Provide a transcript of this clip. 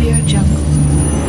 Audio Jungle.